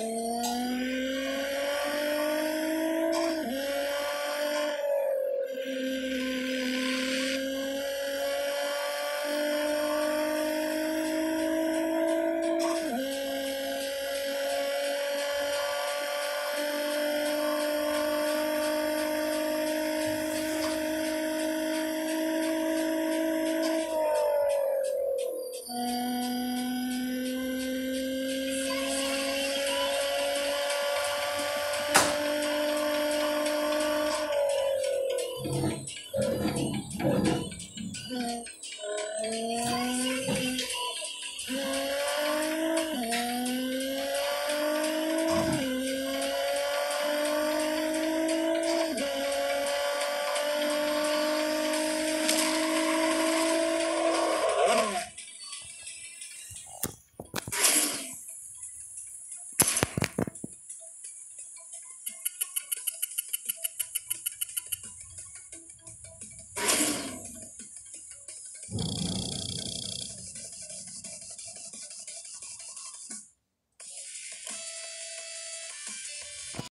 É...